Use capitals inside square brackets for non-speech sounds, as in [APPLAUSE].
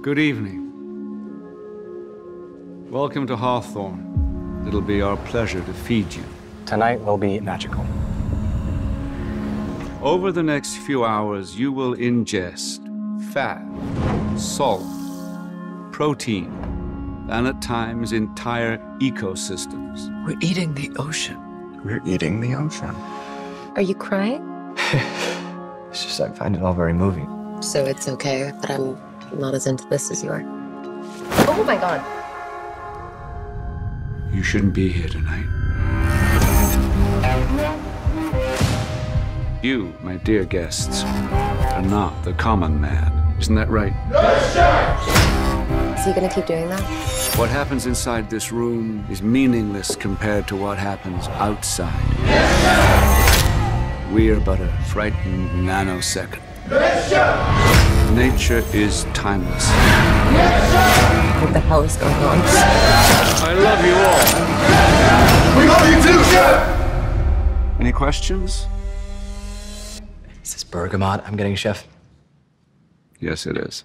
Good evening. Welcome to Hawthorn. It'll be our pleasure to feed you. Tonight will be magical. Over the next few hours, you will ingest fat, salt, protein, and at times entire ecosystems. We're eating the ocean. We're eating the ocean. Are you crying? [LAUGHS] It's just I find it all very moving. So it's okay that I'm not as into this as you are. Oh my god. You shouldn't be here tonight. You, my dear guests, are not the common man. Isn't that right? Is he gonna keep doing that? What happens inside this room is meaningless compared to what happens outside. We are but a frightened nanosecond. Nature is timeless. What the hell is going on? I love you all. We love you too, Chef! Any questions? Is this bergamot I'm getting, Chef? Yes, it is.